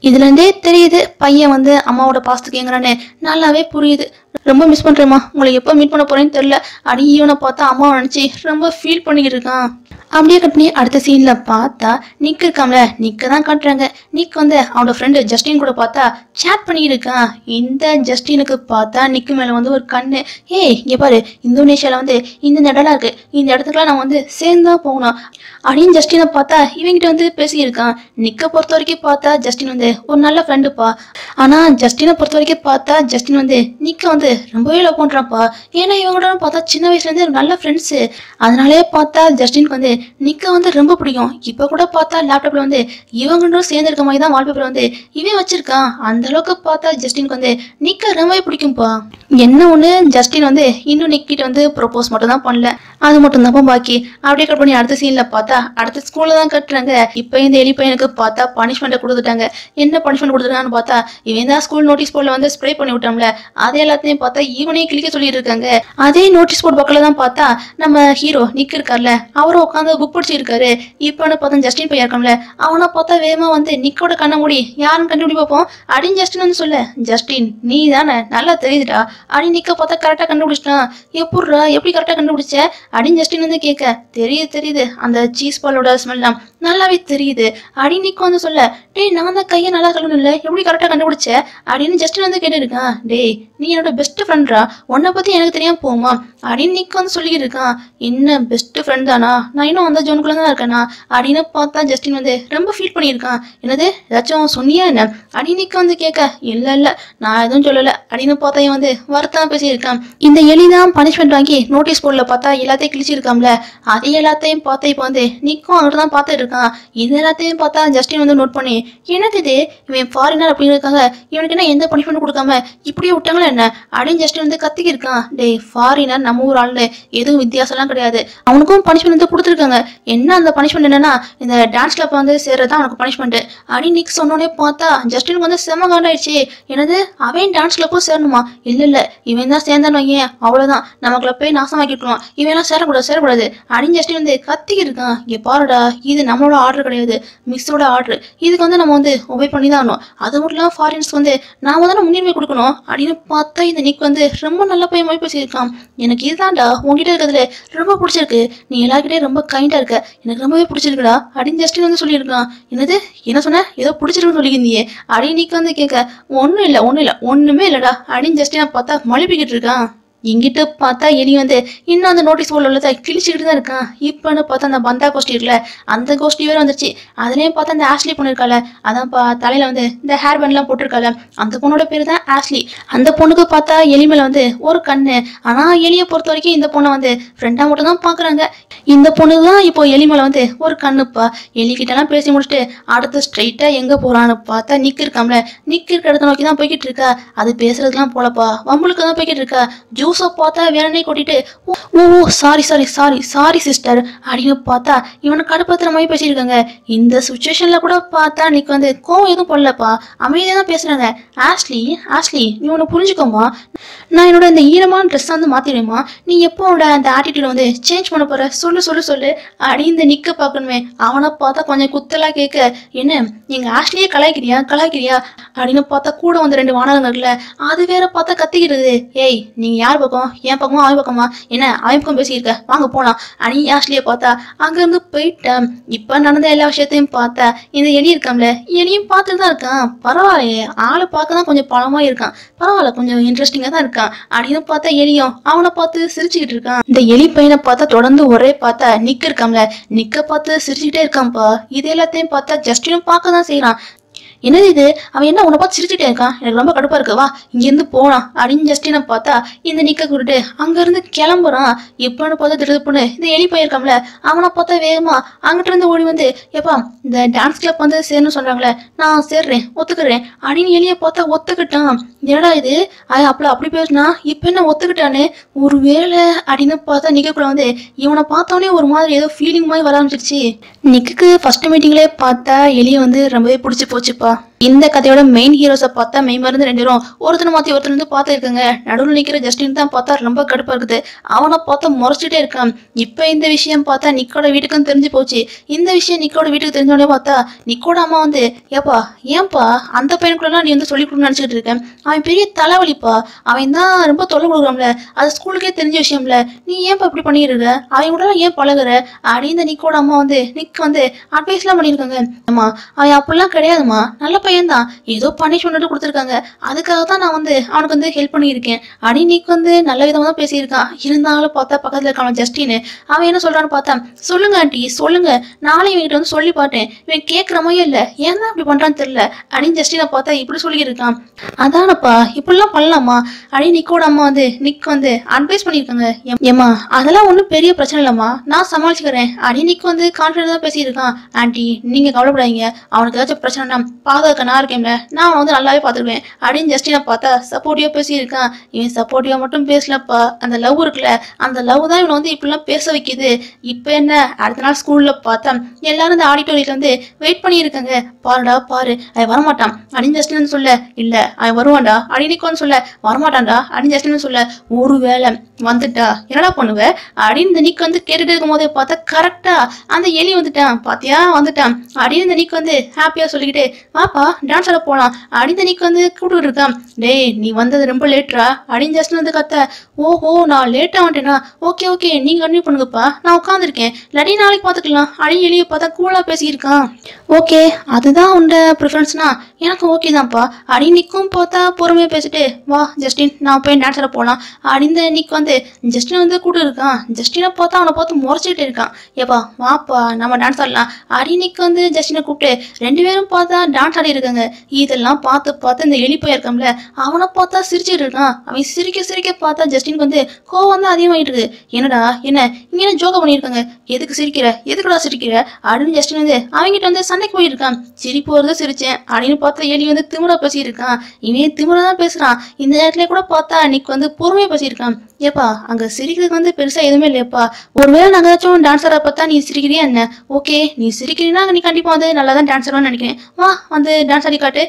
இதுல இருந்தே தெரியுது பையன் வந்து அம்மாவோட பாசத்துக்கு ஏங்குறானே நல்லாவே புரியுது. ரொம்ப மிஸ் பண்றேம்மா. உங்களை எப்போ மீட் பண்ண போறேன்னு தெரில அடி இவனை பார்த்தா அம்மாவை நினச்சி ரொம்ப ஃபீல் பண்ணிக்கிட்டு இருக்கான். அப்படியே கட் பண்ணி அடுத்த சீன்ல பார்த்தா நிக் இருக்காம்ல நிக்க தான் காட்டுறாங்க. நிக் வந்து அவனோட ஃப்ரெண்டு ஜஸ்டின் கூட பார்த்தா சேட் பண்ணியிருக்கான் இருக்கான் இந்த ஜஸ்டினுக்கு பார்த்தா நிக்கு மேல வந்து ஒரு கண்ணு. ஏய் இங்கே பாரு. இந்தோனேஷியாவில் வந்து இந்த இடம்லாம் இருக்கு. இந்த இடத்துக்குலாம் நான் வந்து சேர்ந்து தான் போகணும். அப்படின்னு ஜஸ்டினை பார்த்தா இவங்கிட்ட வந்து பேசியிருக்கான். நிக்கை பொறுத்த வரைக்கும் பார்த்தா ஜஸ்டின் வந்து ஒரு நல்ல ஃப்ரெண்டுப்பா ஆனால் ஜஸ்டினை பொறுத்த வரைக்கும் பார்த்தா ஜஸ்டின் வந்து நிக்கை வந்து ரொம்பவே லவ் பண்ணுறான்ப்பா ஏன்னா இவங்களோட பார்த்தா சின்ன வயசுலேருந்து நல்ல ஃப்ரெண்ட்ஸு அதனாலே பார்த்தா ஜஸ்டினுக்கு வந்து நிக்க வந்து ரொம்ப பிடிக்கும். இப்ப கூட பார்த்தா லேப்டாப்ல வந்து இவங்களும் சேர்ந்து இருக்க மாதிரி தான் வால்பேப்பர் வந்து இவன் வச்சிருக்கான். அந்த அளவுக்கு பார்த்தா ஜஸ்டினுக்கு வந்து நிக்க ரொம்பவே பிடிக்கும்பா. என்ன ஒண்ணு? ஜஸ்டின் வந்து இன்னும் நிக்கிட்ட வந்து ப்ரொபோஸ் மட்டும் தான் பண்ணல. அது மட்டும் தான் பாக்கி. அப்படியே கட் பண்ணி அடுத்த சீன்ல பார்த்தா அடுத்த ஸ்கூல்ல தான் கட்டுறாங்க. இப்போ இந்த எலி பையனுக்கு பார்த்தா பனிஷ்மெண்ட் கொடுத்துட்டாங்க. என்ன பனிஷ்மெண்ட் கொடுத்துருக்கான்னு பார்த்தா இவன் தான் ஸ்கூல் நோட்டீஸ் போர்டில் வந்து ஸ்ப்ரே பண்ணி விட்டோம்ல. அதே எல்லாத்தையும் பார்த்தா இவனையும் கிளிக்க சொல்லிட்டு இருக்காங்க. அதே நோட்டீஸ் போர்டு பக்கத்துல தான் பார்த்தா நம்ம ஹீரோ நிக்க இருக்கார்ல. அவரும் உட்காந்து புக் பிடிச்சிருக்காரு. இப்போன்னு பார்த்தா ஜஸ்டின் பையன் இருக்கான்ல. அவனை பார்த்தா வேகமா வந்து நிக்கோட கண்ண மூடி யாருன்னு கண்டுபிடி பார்ப்போம். அப்படின்னு ஜஸ்டின் வந்து சொல்ல. ஜஸ்டின் நீ தானே நல்லா தெரியுதுடா. அப்படின்னு நிக்க பார்த்தா கரெக்டாக கண்டுபிடிச்சிட்டான். எப்பட்றா? எப்படி கரெக்டாக கண்டுபிடிச்ச? அப்படின்னு ஜஸ்டின் வந்து கேட்க தெரியுது தெரியுது. அந்த சீஸ் பாலோட ஸ்மெல்லாம் நல்லாவே தெரியுது. அடி நிக்கு வந்து சொல்ல டேய் நான் தான் கையை நல்லா கழுவணும்ல எப்படி கரெக்டாக கண்டுபிடிச்ச? அப்படின்னு ஜஸ்டின் வந்து கேட்டுருக்கான். டேய் நீ என்னோட பெஸ்ட் ஃப்ரெண்ட்ரா உன்னை பற்றி எனக்கு தெரியாமல் போமா அப்படின்னு நிக்கு வந்து சொல்லிக்கிட்டு இருக்கான். என்ன பெஸ்ட் ஃப்ரெண்ட் தானா நான் இன்னும் அந்த ஜோனுக்குள்ளே தான் இருக்கேனா? அப்படின்னு பார்த்தா ஜஸ்டின் வந்து ரொம்ப ஃபீல் பண்ணியிருக்கான். என்னது? ஏதாச்சும் சொன்னியா என்ன? அப்படின்னு நிக்க வந்து கேட்க இல்லை இல்லை நான் எதுவும் சொல்லலை. அப்படின்னு பார்த்தா இவன் வந்து வருத்தம் பேசியிருக்கான். இந்த எலி தான் பனிஷ்மெண்ட் வாங்கி நோட்டீஸ் போர்டில் பார்த்தா எல்லாத்தையும் கிழிச்சிருக்காம்ல அதே எல்லாத்தையும் பார்த்து இப்போ வந்து நிக்கும் அங்கிட்டு தான் பார்த்துட்டு இருக்கான். இது எல்லாத்தையும் பார்த்தா ஜஸ்டின் வந்து நோட் பண்ணி என்னது இது? இவன் ஃபாரினர் அப்படிங்கிறதுக்காக இவனுக்கு என்ன எந்த பனிஷ்மெண்ட் கொடுக்காம இப்படியே விட்டாங்களா என்ன? அப்படின்னு ஜஸ்டின் வந்து கத்திக்கிருக்கான். டேய் ஃபாரினர் நம்ம ஊர் ஆளு எதுவும் வித்தியாசம்லாம் கிடையாது. அவனுக்கும் பனிஷ்மெண்ட் வந்து கொடுத்துருக்காங்க. என்ன அந்த பனிஷ்மெண்ட் என்னன்னா இந்த டான்ஸ் கிளப் வந்து சேர்றது தான் அவனுக்கு பனிஷ்மெண்ட் அப்படின்னு நிக் சொன்னோடனே பார்த்தா ஜஸ்டினுக்கு வந்து செம காண்டாயிடுச்சு. என்னது? அவன் டான்ஸ் கிளப்பும் சேரணுமா? இல்ல இல்ல. இவன் தான் சேர்ந்தான்னு வையேன். அவ்வளவுதான். நம்ம கிளப்பே நாசமாக்கிட்டுருவான். இவன் எல்லாம் சேரக்கூடாது சேரக்கூடாது. அப்படின்னு ஜஸ்டின் வந்து கத்திக்கிருக்கான். இங்கே பாருடா இது நம்மளோட ஆர்டர் கிடையாது. மிஸ்ஸோட ஆர்டர் இதுக்கு வந்து நம்ம வந்து ஒபே பண்ணி தான் ஆகணும். அது மட்டும் இல்லாமல் ஃபாரின்ஸ் வந்து நாம தானே முன்னுரிமை கொடுக்கணும் அப்படின்னு பார்த்தா இந்த நிக் வந்து ரொம்ப நல்லா போய் மொழி பேசியிருக்கான். எனக்கு இதுதான்டா உங்ககிட்ட இருக்கிறதுல ரொம்ப பிடிச்சிருக்கு. நீ எல்லாருக்கிட்டே ரொம்ப கைண்டாக இருக்க. எனக்கு ரொம்பவே பிடிச்சிருக்குடா அப்படின்னு ஜஸ்டின் வந்து சொல்லியிருக்கான். என்னது? என்ன சொன்ன? ஏதோ பிடிச்சிருக்குன்னு சொல்லியிருந்தியே. அப்படின்னு நிக் வந்து கேட்க ஒன்றும் இல்லை ஒன்றும் இல்லை ஒன்றுமே இல்லைடா அப்படின்னு ஜஸ்டின் பார்த்தா மழுப்பிக்கிட்டு இருக்கான். இங்கிட்ட பார்த்தா எலி வந்து இன்னும் அந்த நோட்டீஸ் போர்டில் உள்ளதை கிழிச்சிக்கிட்டு தான் இருக்கான். இப்போன்னு பார்த்தா அந்த பந்தா கோஷ்டி இருக்குல்ல அந்த கோஷ்டி வேறு வந்துருச்சு. அதுலேயும் பார்த்தா அந்த ஆஷ்லி பொண்ணு இருக்கால அதான் பா தலையில் வந்து இந்த ஹேர் பேண்ட்லாம் போட்டிருக்கால அந்த பொண்ணோட பேர் தான் ஆஷ்லி அந்த பொண்ணுக்கு பார்த்தா எலி வந்து ஒரு கண்ணு. ஆனால் எலியை பொறுத்த வரைக்கும் இந்த பொண்ணை வந்து ஃப்ரெண்டாக மட்டும் தான் பாக்குறாங்க. இந்த பொண்ணு தான் இப்போ எலி வந்து ஒரு கண்ணுப்பா. எலிகிட்டலாம் பேசி முடிச்சுட்டு அடுத்து ஸ்ட்ரைட்டாக எங்கே போகிறான்னு பார்த்தா நிற்கிருக்காம்ல இருக்காம்ல. நிக் இருக்க இடத்த நோக்கி தான் போய்கிட்டு இருக்கா. அது பேசுறதுலாம் போலப்பா. வம்பளுக்கு தான் போய்கிட்டு இருக்கா. ஜூஸ் பார்த்தா வேறனே கொட்டிட்டு ஓ ஓ sorry sorry sorry sorry sister அப்படின்னு பார்த்தா இவனை கடுப்பத்துற மாதிரி பேசியிருக்காங்க. இந்த சுச்சுவேஷன்ல கூட பார்த்தா நீக்கு வந்து கோவம் எதுவும் பண்ணலப்பா அமைதியாக தான் பேசுறாங்க. ஆஷ்லி ஆஷ்லி நீ ஒன்று புரிஞ்சுக்கோமா நான் என்னோட இந்த ஈரமான ட்ரெஸ் வந்து மாத்திடுவேமா நீ எப்போ உன்னோட அந்த ஆட்டிடியூட் வந்து சேஞ்ச் பண்ண போற? சொல்லு சொல்லு சொல்லு அடி இந்த நிக்க பார்க்கணுமே. அவனை பார்த்தா கொஞ்சம் குத்தலாக கேட்க என்ன எங்க ஆஷ்லியே கலாய்க்கிறியா? கலாய்க்கிறியா? அப்படின்னு பார்த்தா கூட வந்து ரெண்டு வானகங்கள் இருக்குல்ல அது வேற பார்த்தா கத்திக்கிறது ஏய் நீங்க யார் பக்கம் என் பக்கமா அவன் பக்கமா என்ன அவன் பக்கம் பேசியிருக்க வாங்க போலாம். அனி ஆஷ்லியை பார்த்தா அங்க இருந்து போயிட்டேன். இப்ப நடந்த எல்லா விஷயத்தையும் பார்த்தா இந்த எலி இருக்கான்ல எலியும் பார்த்துட்டு தான் இருக்கான். பரவாயில்லையே ஆளை பார்க்க தான் கொஞ்சம் பழமா இருக்கான். பரவாயில்ல கொஞ்சம் இன்ட்ரெஸ்டிங்கா தான் இருக்கான். அப்படின்னு பார்த்தா எலியும் அவனை பார்த்து சிரிச்சுக்கிட்டு இருக்கான். இந்த எலி பையனை பார்த்தா தொடர்ந்து ஒரே பார்த்தா நிக்க இருக்கான்ல நிக்க பார்த்து சிரிச்சுக்கிட்டே இருக்கான்ப்பா. இது எல்லாத்தையும் பார்த்தா ஜஸ்டினும் பார்க்க தான் செய்யறான் என்னது இது? அவன் என்ன உன்னை பார்த்து சிரிச்சுட்டே இருக்கான்? எனக்கு ரொம்ப கடுப்பா இருக்கு. வா இங்கேருந்து போலாம். அப்படின்னு ஜஸ்டினை பார்த்தா இந்த நிக்க கூட்டு அங்கேருந்து கிளம்புறான். எப்பன்னு பார்த்தா திருப்புன்னு இந்த எலி போயிருக்காம்ல அவனை பார்த்தா வேகமா அங்கிட்ட இருந்து ஓடி வந்து எப்பா இந்த டான்ஸ் கிளப் வந்து சேரணும்னு சொல்றாங்களே நான் சேர்றேன் ஒத்துக்கிறேன். அப்படின்னு எலியை பார்த்தா ஒத்துக்கிட்டான். என்னடா இது? அது அப்பள அப்படி பேசுனா இப்ப என்ன ஒத்துக்கிட்டானு? ஒரு வேலை அப்படின்னு பார்த்தா நிக்கக்குள்ள வந்து இவனை பார்த்தோன்னே ஒரு மாதிரி ஏதோ ஃபீலிங் மாதிரி வர ஆரம்பிச்சிருச்சு. நிக்குக்கு ஃபர்ஸ்ட் மீட்டிங்லேயே பார்த்தா எலியை வந்து ரொம்பவே பிடிச்சி போச்சுப்பா. 감사합니다. இந்த கதையோட மெயின் ஹீரோஸை பார்த்தா மெய் மருந்து ரெண்டு பேரும் ஒருத்தனை மாற்றி ஒருத்தர் வந்து பார்த்துருக்காங்க நடுவில் நிற்கிற ஜஸ்டின் தான் பார்த்தா ரொம்ப கடுப்பாக இருக்குது. அவனை பார்த்தா முறைச்சிட்டே இருக்கான். இப்போ இந்த விஷயம் பார்த்தா நிக்கோட வீட்டுக்கும் தெரிஞ்சு போச்சு. இந்த விஷயம் நிக்கோட வீட்டுக்கு தெரிஞ்சோடனே பார்த்தா நிக்கோட அம்மா வந்து ஏப்பா ஏன்பா அந்த பையனுக்குள்ளலாம் நீ வந்து சொல்லி கொடுன்னு நினச்சிட்டு இருக்கேன் அவன் பெரிய தலைவலிப்பா. அவன் தான் ரொம்ப தொல்லை கொடுக்குறான்ல. அது ஸ்கூலுக்கே தெரிஞ்ச விஷயம்ல. நீ ஏன்பா இப்படி பண்ணிட்டு இருக்க? அவன் கூட ஏன் பழகுற? அப்படின்னு இந்த நிக்கோட அம்மா வந்து நிக் வந்து அட்வைஸ்லாம் பண்ணியிருக்காங்க. அம்மா அவன் அப்படிலாம் கிடையாதும்மா. நல்ல பையன்தான். ஏதோ பனிஷ்மெண்ட் கொடுத்துருக்காங்க. அதுக்காக தான் நான் வந்து அவனுக்கு வந்து ஹெல்ப் பண்ணியிருக்கேன். அடி நீக்கு வந்து நல்ல விதமாக தான் பேசியிருக்கான் இருந்தாலும் பார்த்தா பக்கத்தில் இருக்கான் ஜஸ்டின் அவன் என்ன சொல்றான்னு பார்த்தா சொல்லுங்க ஆண்டி சொல்லுங்க. நாளை இவன்கிட்ட வந்து சொல்லி பார்த்தேன். இவன் கேட்குற மாதிரியே இல்லை. ஏன் தான் இப்படி பண்றான்னு தெரியல. அப்படின்னு ஜஸ்டினை பார்த்தா இப்படி சொல்லியிருக்கான். அதானப்பா இப்படிலாம் பண்ணலாமா? அப்படின்னு நிக்கோட அம்மா வந்து நிக் வந்து அட்வைஸ் பண்ணியிருக்காங்க. எம்- ஏம்மா அதெல்லாம் ஒன்றும் பெரிய பிரச்சனை இல்லைம்மா. நான் சமாளிச்சுக்கிறேன். அப்படின்னு நிக் வந்து கான்ஃபிடென்ட் தான் பேசியிருக்கான். ஆண்டி நீங்க கவலைப்படாதீங்க. அவனுக்கு ஏதாச்சும் பிரச்சனைனா பாதா நான் இருக்கேன்ல. நான் அவனை வந்து நல்லாவே பார்த்துருவேன் அப்படின்னு ஜஸ்டினை பார்த்தா சப்போர்ட்டிவா பேசியிருக்கான். இவன் சப்போர்ட்டிவா மட்டும் பேசலப்பா. அந்த லவ் இருக்குல்ல அந்த லவ் தான் இவனை வந்து இப்படிலாம் பேச வைக்குது. இப்போ என்ன? அடுத்த நாள் ஸ்கூல்ல பார்த்தா எல்லாரும் இந்த ஆடிட்டோரியத்துல வந்து வெயிட் பண்ணியிருக்காங்க. பாருடா பாரு. அவன் வரமாட்டான். அப்படின்னு ஜஸ்டின் சொல்ல இல்ல அவன் வருவான்டா. அப்படின்னு சொல்ல வரமாட்டான்டா. அப்படின்னு ஜஸ்டின் சொல்ல ஒரு வேலை வந்துட்டா. என்னடா பண்ணுவ? அப்படின்னு இந்த நிக் வந்து கேட்டுட்டு இருக்கும் போதே பார்த்தா கரெக்டா அந்த எலி வந்துட்டான். பாத்தியா? வந்துட்டான். அப்படின்னு இந்த நிக் வந்து ஹாப்பியா சொல்லிக்கிட்டு வாப்பா டான்ஸ் ஆட போகலாம் அப்படின்னு நிக்கு வந்து கூப்பிட்டு இருக்கான் டேய் நீ வந்தது ரொம்ப லேட்ரா. அப்படின்னு ஜஸ்ட் வந்து கத்த. ஓஹோ நான் லேட்டாக வந்துட்டேனா? ஓகே ஓகே நீங்க கண்டினியூ பண்ணுங்கப்பா. நான் உட்காந்துருக்கேன் இல்லாட்டி நாளைக்கு பார்த்துக்கலாம். அடி எளிய பார்த்தா கூலாக பேசியிருக்கான். ஓகே அதுதான் உண்ட ப்ரிஃபரன்ஸ்னா எனக்கு ஓகே தான்ப்பா. அடி நிக்கும் பார்த்தா பொறுமையாக பேசிட்டு வா ஜஸ்டின் நான் போய் டான்ஸ் ஆட போகலாம் அப்படின்னு நிக் வந்து ஜஸ்டின் வந்து கூட்டு இருக்கான். ஜஸ்டினை பார்த்தா அவனை பார்த்து முறைச்சிக்கிட்டு இருக்கான். ஏப்பா வாப்பா நம்ம டான்ஸ் ஆடலாம். அடி நிக் வந்து ஜஸ்டினை கூப்பிட்டு ரெண்டு பேரும் பார்த்தா டான்ஸ் ஆடி இருக்காங்க. இதெல்லாம் பார்த்து பார்த்து இந்த எலி போயிருக்கான்ல அவனை பார்த்தா சிரிச்சிட்டு இருக்கான். அவன் சிரிக்க சிரிக்க பார்த்தா ஜஸ்டினுக்கு வந்து கோவம் தான் அதிகமாயிட்டு இருக்கு. என்னடா என்ன? இங்கே ஜோக பண்ணியிருக்காங்க. எதுக்கு சிரிக்கிற? எதுக்குடா சிரிக்கிற? அப்படின்னு ஜஸ்டின் வந்து அவங்ககிட்ட வந்து சண்டைக்கு போயிருக்கான். சிரிப்பு வருது சிரிச்சேன். அப்படின்னு பார்த்தா எலி வந்து திமிரா பேசியிருக்கான் இவன் திமிரா தான் பேசுறான். இந்த நேரத்துல கூட பார்த்தா அன்னைக்கு வந்து பொறுமையா பேசியிருக்கான். ஏப்பா அங்க சிரிக்கிறதுக்கு வந்து பெருசா எதுவுமே இல்லையப்பா. ஒருவேளை நாங்க ஏதாச்சும் டான்ஸரா பார்த்தா நீ சிரிக்கிறியா என்ன? ஓகே நீ சிரிக்கிறீன்னா நீ கண்டிப்பா வந்து நல்லா தான் டான்ஸ் ஆடுவான்னு நினைக்கிறேன். வா வந்து டான்ஸ் ஆடி காட்டு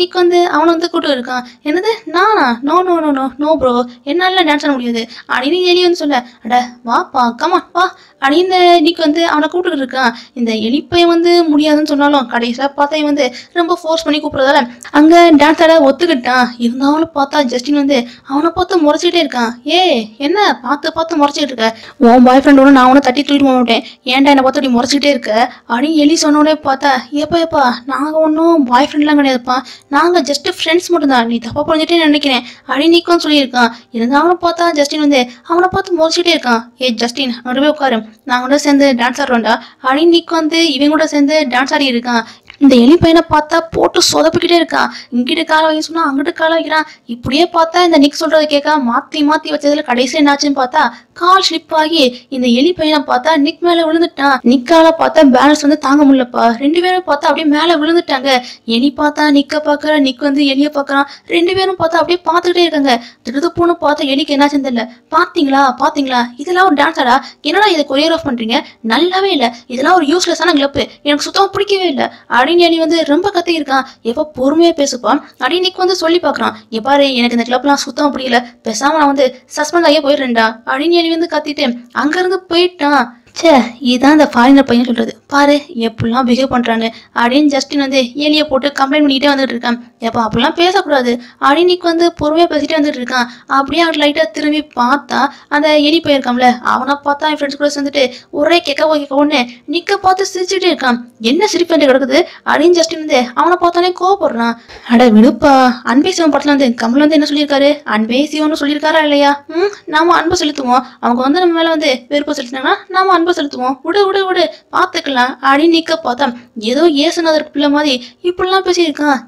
நீக்கு வந்து அவனை வந்து கூட்டு இருக்கான். என்னது? நானா? No no no no no bro என்னால டான்ஸ் ஆட முடியாது. அடி நீ வந்து சொல்ல அட வாப்பா கமா வா. அப்படின்னு இன்னைக்கு வந்து அவனை கூப்பிட்டு இருக்கான். இந்த எலிப்பையன் வந்து முடியாதுன்னு சொன்னாலும் கடைசியில் பார்த்தா வந்து ரொம்ப ஃபோர்ஸ் பண்ணி கூப்பிட்றதால அங்கே டான்ஸ் ஆட ஒத்துக்கிட்டான். இருந்தாலும் பார்த்தா ஜஸ்டின் வந்து அவனை பார்த்து முறைச்சிக்கிட்டே இருக்கான். ஏ என்ன? பார்த்து பார்த்து முறைச்சிட்டு இருக்க. உன் பாய் ஃப்ரெண்டோட நான் உன தட்டி தூக்கிட்டு போக மாட்டேன். ஏன்டா என்னை பார்த்து அப்படி முறைச்சிக்கிட்டே இருக்க? அப்படின்னு எலி சொன்னோடனே பார்த்தா ஏப்பா ஏப்பா நாங்கள் ஒன்றும் பாய் ஃப்ரெண்ட்லாம் கிடையாதுப்பா. நாங்கள் ஜஸ்ட் ஃப்ரெண்ட்ஸ் மட்டும்தான். நீ தப்பாக புரிஞ்சுட்டே நினைக்கிறேன். அப்படின்னு நீக்கும் சொல்லியிருக்கான். இருந்தாலும் பார்த்தா ஜஸ்டின் வந்து அவனை பார்த்து முறைச்சிக்கிட்டே இருக்கான். ஏ ஜஸ்டின் நடுவே உட்காரு. நான் கூட சேர்ந்து டான்ஸ் ஆடுறோம்டா. அப்படின்னு நிக்கு வந்து இவன் கூட சேர்ந்து டான்ஸ் ஆடி இருக்கான். இந்த எலி பையனை பார்த்தா போட்டு சொதப்பிக்கிட்டே இருக்கான் இங்கிட்டு கால வைக்க சொன்னா அங்கிட்டு கால வைக்கிறான் இப்படியே பார்த்தா இந்த நிக் சொல்றதை கேட்க. மாத்தி மாத்தி வச்சதுல கடைசி என்னாச்சுன்னு பார்த்தா கால் ஸ்லிப் ஆகி இந்த எலி பையனை பார்த்தா நிக் மேல விழுந்துட்டான். நிக்கால பார்த்தா பேலன்ஸ் வந்து தாங்க முடியலப்பா. ரெண்டு பேரும் பார்த்தா அப்படியே மேல விழுந்துட்டாங்க. எலி பார்த்தா நிக்க பாக்குற நிக் வந்து எலிய பாக்குறான் ரெண்டு பேரும் பார்த்தா அப்படியே பார்த்துக்கிட்டே இருக்காங்க. திருதுப்பூன்னு பார்த்தா எலிக்கு என்னாச்சுன்னு தெரியல. பாத்தீங்களா பாத்தீங்களா இதெல்லாம் ஒரு டான்ஸ் ஆடா என்னடா இதை ஆஃப் பண்றீங்க? நல்லாவே இல்ல. இதெல்லாம் ஒரு யூஸ்லெஸ்ஸான கிளப்பு எனக்கு சுத்தமா பிடிக்கவே இல்லை. அப்படின்னு வந்து ரொம்ப கத்தி இருக்கான் எப்போ பொறுமையா பேசுப்பா அப்படின்னு நிக் வந்து சொல்லி பார்க்குறான். எப்பாரு பாரு எனக்கு இந்த கிளப்லாம் சுத்தம் பிடிக்கல பேசாம நான் வந்து சஸ்பெண்ட் ஆகியே போயிடுறேன்டா. அப்படின்னு வந்து கத்திட்டு அங்க இருந்து போயிட்டான். ச்சே இதான் அந்த ஃபாரினர் பையன் சொல்றது. பாரு எப்படிலாம் பிஹேவ் பண்றாங்க அப்படின்னு ஜஸ்டின் வந்து ஏலியை போட்டு கம்ப்ளைண்ட் பண்ணிக்கிட்டே வந்துட்டு இருக்கான். எப்போ அப்படிலாம் பேசக்கூடாது. அப்படின்னு நிக் வந்து பொறுமையாக பேசிட்டே வந்துட்டு இருக்கான். அப்படியே அவன் லைட்டா திரும்பி பார்த்தா அந்த எலி போயிருக்கான்ல அவனை பார்த்தா என் ஃப்ரெண்ட்ஸ் கூட சேர்ந்துட்டு ஒரே கேட்க கேட்கவோன்னு நிற்க பார்த்து சிரிச்சுட்டே இருக்கான். என்ன சிரிப்பு கிடக்குது? அப்படின்னு ஜஸ்டின் வந்து அவனை பார்த்தானே கோவப்படுறான். அட விடுப்பா அன்பே சிவன் படத்தில் வந்து கமல் வந்து என்ன சொல்லியிருக்காரு? அன்பே சிவன் சொல்லியிருக்காரா இல்லையா? ம் நாம அன்பை செலுத்துவோம். அவங்க வந்து நம்ம மேல வந்து வெறுப்பு செலுத்தினாங்கன்னா நாம அன்பு செலுத்துவோம். விடு விடு விடு. பார்த்துக்கலாம். அப்படின்னு நிக்க பார்த்தா ஏதோ ஏசுநாதர் பிள்ளை மாதிரி இப்படிலாம் பேசியிருக்கான்.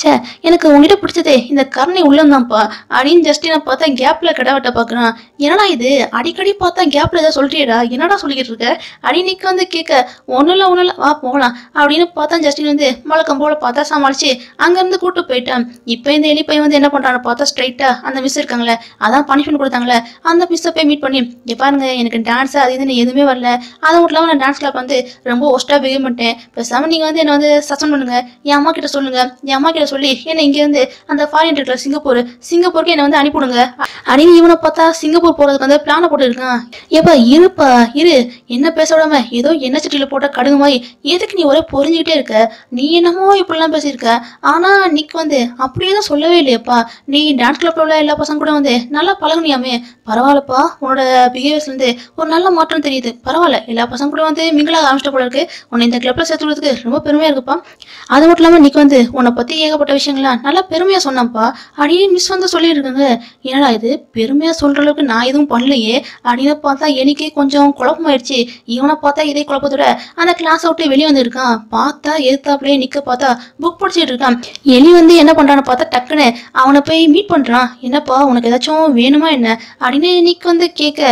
ச்சே எனக்கு உங்ககிட்ட பிடிச்சதே இந்த கருணை உள்ளந்தான்ப்பா அப்படின்னு நான் பார்த்தா கேப்ல கிடவட்ட பாக்குறான் என்னடா இது? அடிக்கடி பார்த்தா கேப்ல ஏதாவது சொல்றியடா. என்னடா சொல்லிக்கிட்டு இருக்க? அடி வந்து கேட்க ஒன்றும் இல்லை ஒன்றும் இல்லை வா போகலாம் அப்படின்னு பார்த்தா ஜஸ்டின் வந்து வழக்கம் போல பார்த்தா சமாளிச்சு அங்கேருந்து கூட்டு போயிட்டான். இப்போ இந்த எலி பையன் வந்து என்ன பண்றான்னு பார்த்தா ஸ்ட்ரைட்டா அந்த மிஸ் இருக்காங்களே அதான் பனிஷ்மெண்ட் கொடுத்தாங்களே அந்த மிஸ்ஸை போய் மீட் பண்ணி இங்க பாருங்க எனக்கு டான்ஸ் அது இதுன்னு எதுவுமே வரல. அது மட்டும் இல்லாமல் நான் டான்ஸ் கிளப் வந்து ரொம்ப ஒஸ்ட்டாக பிஹேவ் பண்ணிட்டேன். பேசாமல் நீங்கள் வந்து என்னை வந்து சஸ்பெண்ட் பண்ணுங்க. என் அம்மா கிட்ட சொல்லுங்க. என் அம்மா கிட்ட சொல்லி என்னை இங்கேருந்து அந்த ஃபாரின் இருக்கிற சிங்கப்பூர் சிங்கப்பூருக்கு என்னை வந்து அனுப்பிவிடுங்க. அப்படின்னு இவனை பார்த்தா சிங்கப்பூர் போகிறதுக்கு வந்து பிளானை போட்டுருக்கான். ஏப்பா இருப்பா இரு. என்ன பேச விடாம ஏதோ எண்ணெய் சட்டியில் போட்ட கடுகு மாதிரி. எதுக்கு நீ ஒரே பொறிஞ்சுக்கிட்டே இருக்க? நீ என்னமோ இப்படிலாம் பேசியிருக்க. ஆனா நிக் வந்து அப்படியே தான் சொல்லவே இல்லையப்பா. நீ டான்ஸ் கிளப்ல உள்ள எல்லா பசங்க கூட வந்து நல்லா பழகுனியாமே. பரவாயில்லப்பா உன்னோட பிஹேவியர்ஸ்ல இருந்து ஒரு நல்ல மாற்றம் தெரியுது. பரவாயில்ல எல்லா பசங்க கூட வந்து மிங்கிளாக ஆரம்பிச்சிட்ட போல இருக்கு. உன்னை இந்த கிளப்ல சேர்த்து விடுறதுக்கு ரொம்ப பெருமையா இருக்குப்பா. அது மட்டும் இல்லாம நிக் வந்து உன்னை பத்தி ஏகப்பட்ட விஷயங்களா? நல்லா பெருமையாக சொன்னான்ப்பா அப்படியே மிஸ் வந்து சொல்லியிருக்குங்க. என்னடா இது? பெருமையாக சொல்கிற அளவுக்கு நான் எதுவும் பண்ணலையே. அப்படின்னு பார்த்தா எனக்கே கொஞ்சம் குழப்பமாயிடுச்சு. இவனை பார்த்தா இதே குழப்பத்தோட அந்த கிளாஸ் விட்டு வெளியே வந்திருக்கான். பார்த்தா எதிர்த்தாப்புலயே நிற்க பார்த்தா புக் படிச்சிட்டு இருக்கான். எலி வந்து என்ன பண்ணுறான்னு பார்த்தா டக்குன்னு அவனை போய் மீட் பண்ணுறான் என்னப்பா உனக்கு ஏதாச்சும் வேணுமா என்ன? அப்படின்னு நிக் வந்து கேட்க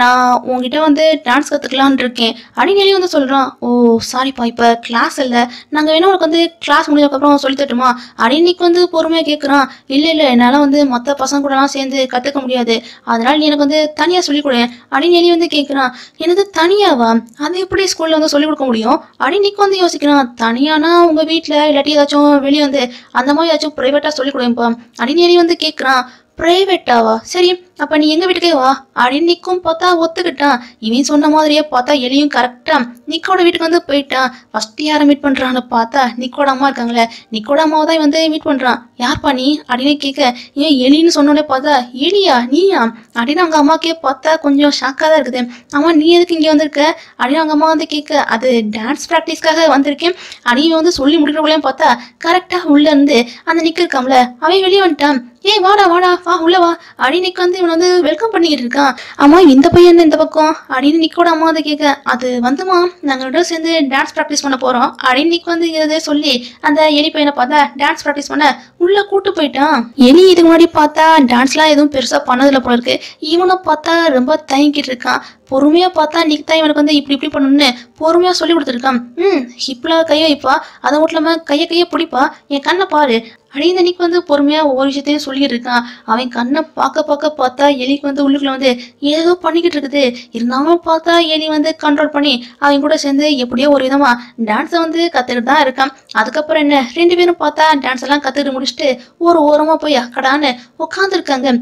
நான் உங்ககிட்ட வந்து டான்ஸ் கற்றுக்கலான் இருக்கேன். அப்படின்னு வந்து சொல்கிறான் ஓ சாரிப்பா இப்போ கிளாஸ் இல்லை. நாங்கள் வேணா உனக்கு வந்து கிளாஸ் முடிஞ்சதுக்கப்புறம் சொல்லி தட்டுமா அப்படின்னு வந்து பொறுமையாக கேட்குறான் இல்லை இல்லை என்னால் வந்து மற்ற பசங்க கூடலாம் சேர்ந்து கற்றுக்க முடியாது. அதனால் நீ எனக்கு வந்து தனியாக சொல்லிக் கொடு. அப்படின்னு வந்து கேட்குறான் எனது தனியாவா? அது எப்படி ஸ்கூலில் வந்து சொல்லிக் கொடுக்க முடியும்? அப்படின்னு வந்து யோசிக்கிறான். தனியானா உங்கள் வீட்டில் இல்லாட்டி ஏதாச்சும் வெளியே வந்து அந்த மாதிரி ஏதாச்சும் ப்ரைவேட்டாக சொல்லிக் கொடுப்பா அப்படின்னு வந்து கேட்குறான் ப்ரைவேட்டாவா சரி அப்ப நீ எங்க வீட்டுக்கே வா. அப்படின்னு நிக்கும் பார்த்தா ஒத்துக்கிட்டான். இவன் சொன்ன மாதிரியே பார்த்தா எலியும் கரெக்டா நிக்கோட வீட்டுக்கு வந்து போயிட்டான். ஃபர்ஸ்ட் யாரை மீட் பண்றான்னு பார்த்தா நிக்கோட அம்மா இருக்காங்களே. நிக்கோட அம்மாவை தான் வந்து மீட் பண்றான். யார்ப்பா நீ? அப்படின்னு கேட்க ஏன் எலின்னு சொன்னோடனே பார்த்தா எலியா நீயா? அப்படின்னு அவங்க அம்மாக்கே பார்த்தா கொஞ்சம் ஷாக்காக தான் இருக்குது. அம்மா நீ எதுக்கு இங்கே வந்திருக்க? அப்படின்னு அவங்க அம்மா வந்து கேட்க அது டான்ஸ் ப்ராக்டிஸ்க்காக வந்திருக்கேன். அப்படின்னு வந்து சொல்லி முடிக்கிறவங்களையும் பார்த்தா கரெக்டாக உள்ள இருந்து அந்த நிக்க இருக்காம்ல அவன் வெளியே வந்துட்டான். ஏய் வாடா வாடா வா உள்ள வா. அப்படின்னு வந்து இவனை வந்து வெல்கம் பண்ணிக்கிட்டு இருக்கான். அம்மா இந்த பையன் இந்த பக்கம்? அப்படின்னு நிக்கோட அம்மா அதை கேட்க அது வந்துமா நாங்கள் ரெண்டு சேர்ந்து டான்ஸ் ப்ராக்டிஸ் பண்ண போறோம். அப்படின்னு நிக்க வந்து இதை சொல்லி அந்த எலி பையனை பார்த்தா டான்ஸ் ப்ராக்டிஸ் பண்ண உள்ள கூட்டு போயிட்டான். எலி இதுக்கு முன்னாடி பார்த்தா டான்ஸ்லாம் எதுவும் பெருசா பண்ணதில்ல போல இருக்கு. இவனை பார்த்தா ரொம்ப தயங்கிட்டு இருக்கான். பொறுமையா பார்த்தா நிக் தான் இவனுக்கு வந்து இப்படி இப்படி பண்ணணும்னு பொறுமையா சொல்லி கொடுத்துருக்கான் ம் ஹிப்ல கையை வைப்பா. அதை மட்டும் இல்லாம கையை கையை பிடிப்பா. என் கண்ணை பாரு. அப்படின்னு வந்து பொறுமையா ஒவ்வொரு விஷயத்தையும் சொல்லிட்டு இருக்கான். அவன் கண்ணை பார்க்க பார்க்க பார்த்தா எலிக்கு வந்து உள்ளுக்குள்ள வந்து ஏதோ பண்ணிக்கிட்டு இருக்குது. இருந்தாலும் பார்த்தா எலி வந்து கண்ட்ரோல் பண்ணி அவன் கூட சேர்ந்து எப்படியோ ஒரு விதமா டான்ஸை வந்து கத்துக்கிட்டு தான் இருக்கான். அதுக்கப்புறம் என்ன? ரெண்டு பேரும் பார்த்தா டான்ஸ் எல்லாம் கத்துக்கிட்டு முடிச்சுட்டு ஒரு ஓரமா போய் அக்கடான்னு உட்காந்துருக்காங்க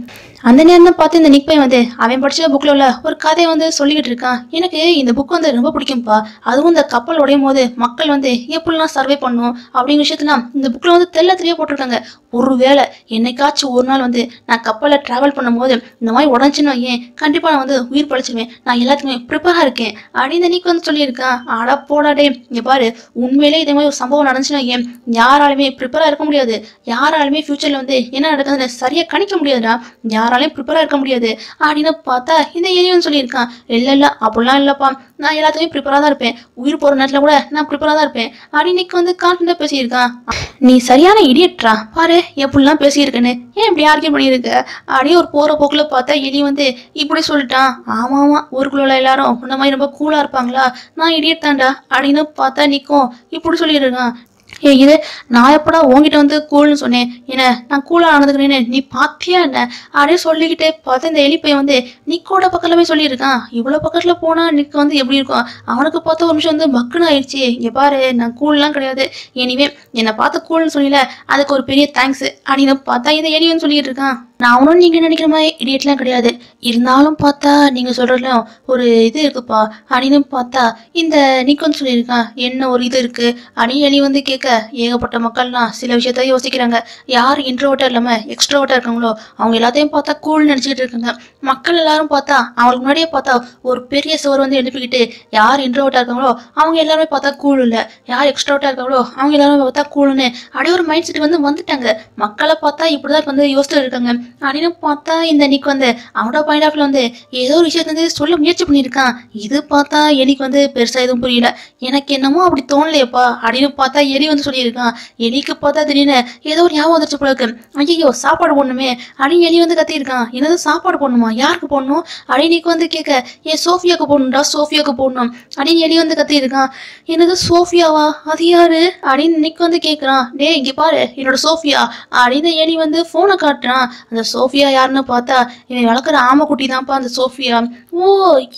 அந்த நேரம் தான் பார்த்து இந்த நிக் பையன் வந்து அவன் படிச்ச புக்ல உள்ள ஒரு கதையை வந்து சொல்லிக்கிட்டு இருக்கான். எனக்கு இந்த புக் வந்து ரொம்ப பிடிக்கும்ப்பா அதுவும் இந்த கப்பல் உடையும் போது மக்கள் வந்து எப்படிலாம் சர்வே பண்ணும் அப்படிங்கிற விஷயத்தெல்லாம் இந்த புக்ல வந்து தெல்ல தெரிய போட்டிருக்காங்க. ஒருவேளை என்னைக்காச்சும் ஒரு நாள் வந்து நான் கப்பலில் டிராவல் பண்ணும்போது இந்த மாதிரி உடஞ்சுன்னு ஏன் கண்டிப்பா நான் வந்து உயிர் பழிச்சிருவேன். நான் எல்லாத்துக்குமே ப்ரிப்பேரா இருக்கேன். அப்படின்னு நீக்கு வந்து சொல்லியிருக்கான் அட போடாடே இங்கே பாரு உண்மையிலே இதே மாதிரி ஒரு சம்பவம் நடந்துச்சுன்னா ஏன் யாராலுமே ப்ரிப்பேரா இருக்க முடியாது. யாராலுமே ஃப்யூச்சரில் வந்து என்ன நடக்குதுன்னு சரியா கணிக்க முடியாதுடா. யாராலையும் ப்ரிப்பேரா இருக்க முடியாது. அப்படின்னு பார்த்தா இந்த ஏரியும் சொல்லியிருக்கான் இல்ல இல்ல அப்படிலாம் இல்லப்பா. நான் எல்லாத்துக்குமே ப்ரிப்பேரா தான் இருப்பேன். உயிர் போற நேரத்தில் கூட நான் ப்ரிப்பேரா தான் இருப்பேன். அப்படின்னு நிக்கு வந்து கான்ஃபிடண்டா பேசியிருக்கான் நீ சரியான இடியட்ரா பாரு எப்படிலாம் பேசியிருக்கேன்னு. ஏன் இப்படி ஆர்கியூ பண்ணியிருக்க? அப்படியே ஒரு போற போக்குல பார்த்தா எலி வந்து இப்படி சொல்லிட்டான். ஆமா ஆமா ஊருக்குள்ள உள்ள எல்லாரும் இந்த மாதிரி ரொம்ப கூலா இருப்பாங்களா? நான் இடியட் தாண்டா அப்படின்னு பார்த்தா நிக்கும். இப்படி சொல்லியிருக்கான் ஏ இது நான் எப்படா உங்ககிட்ட வந்து கூல்னு சொன்னேன்? என்ன நான் கூலா நடந்துக்கிறேன்னு நீ பாத்தியா என்ன? அப்படியே சொல்லிக்கிட்டே பார்த்து இந்த எலிப்பையன் வந்து நிக்கோட பக்கத்துல போய் சொல்லியிருக்கான். இவ்வளோ பக்கத்துல போனா நிக்கு வந்து எப்படி இருக்கும்? அவனுக்கு பார்த்த ஒரு நிமிஷம் வந்து பக்குன்னு ஆயிடுச்சு. இங்க பாரு நான் கூல்லாம் கிடையாது. எனிவே என்னை பார்த்து கூல்னு சொல்லல. அதுக்கு ஒரு பெரிய தேங்க்ஸ் அப்படின்னு பார்த்தா இதை எலிவன் சொல்லிட்டு இருக்கான். நான் அவனும் நீங்கள் நினைக்கிற மாதிரி இடியட்லாம் கிடையாது. இருந்தாலும் பார்த்தா நீங்கள் சொல்கிறலாம் ஒரு இது இருக்குப்பா. அப்படின்னு பார்த்தா இந்த நிக்கோன்னு சொல்லியிருக்கான். என்ன ஒரு இது இருக்குது அணி அணி வந்து கேட்க ஏகப்பட்ட மக்கள்லாம் சில விஷயத்த யோசிக்கிறாங்க. யார் இன்ட்ரோவர்ட்டா இல்லாமல் எக்ஸ்ட்ரோவர்ட்டா இருக்காங்களோ அவங்க எல்லாத்தையும் பார்த்தா கூல் நினச்சிக்கிட்டு இருக்காங்க. மக்கள் எல்லாரும் பார்த்தா அவங்களுக்கு முன்னாடியே பார்த்தா ஒரு பெரிய சுவர் வந்து எழுப்பிக்கிட்டு யார் இன்ட்ரோவர்ட்டா இருக்காங்களோ அவங்க எல்லாருமே பார்த்தா கூல் இல்லை. யார் எக்ஸ்ட்ரோவர்ட்டா இருக்காங்களோ அவங்க எல்லாருமே பார்த்தா கூல்னு அப்படியே ஒரு மைண்ட் செட் வந்து வந்துட்டாங்க. மக்களை பார்த்தா இப்படி தான் வந்து யோசிச்சுட்டு இருக்காங்க. அப்படின்னு பார்த்தா இந்த அன்னைக்கு வந்து அவனோட பாயிண்ட் ஆஃப்ல வந்து ஏதோ ஒரு விஷயத்த வந்து சொல்ல முயற்சி பண்ணியிருக்கான். இது பார்த்தா எலிக்கு வந்து பெருசா எதுவும் புரியல. எனக்கு என்னமோ அப்படி தோணலையப்பா அப்படின்னு பார்த்தா எலி வந்து சொல்லியிருக்கான். எலிக்கு பார்த்தா திடீர்னு ஏதோ ஒரு ஞாபகம் வந்துருச்சு போல இருக்கு. ஐயோ சாப்பாடு போடணுமே அப்படின்னு எலி வந்து கத்தியிருக்கான். என்னது சாப்பாடு போடணுமா? யாருக்கு போடணும்? அப்படின்னு வந்து கேட்க ஏன் சோஃபியாக்கு போடணும்டா சோஃபியாக்கு போடணும் அப்படின்னு எலி வந்து கத்தியிருக்கான். என்னது சோஃபியாவா? அது யாரு? அப்படின்னு நிக் வந்து கேட்குறான் டேய் இங்க பாரு என்னோட சோஃபியா அப்படின்னு எலி வந்து ஃபோனை காட்டுறான். அந்த சோஃபியா யாருன்னு பார்த்தா என்னை வளர்க்குற ஆமைக்குட்டி தான்ப்பா அந்த சோஃபியா. ஓ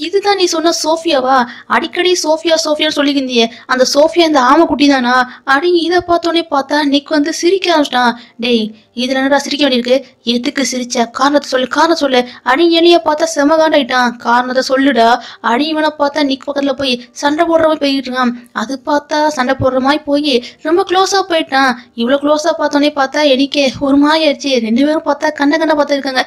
இதுதான் நீ சொன்ன சோஃபியாவா? அடிக்கடி சோஃபியா சோஃபியான்னு சொல்லியிருந்தியே அந்த சோஃபியா இந்த ஆமைக்குட்டி தானா? அப்படி இதை பார்த்தோன்னே பார்த்தா நிக் வந்து சிரிக்க ஆரம்பிச்சிட்டான். டேய் இதுல என்னடா சிரிக்க வேண்டியிருக்கு? எதுக்கு சிரிச்ச? காரணத்தை சொல்லு காரணம் சொல்லு. அடி எலிய பார்த்தா செம காண்டாயிட்டான் காரணத்தை சொல்லுடா. அடி இவனை பார்த்தா நிக் பக்கத்தில் போய் சண்டை போடுற மாதிரி போயிட்டு இருக்கான். அது பார்த்தா சண்டை போடுற மாதிரி போய் ரொம்ப க்ளோஸாக போயிட்டான். இவ்வளோ க்ளோஸாக பார்த்தோன்னே பார்த்தா எனக்கே ஒரு மாதிரி ஆயிடுச்சு. ரெண்டு பேரும் பார்த்தா கண்ண கண்ண பார்த்துருக்காங்க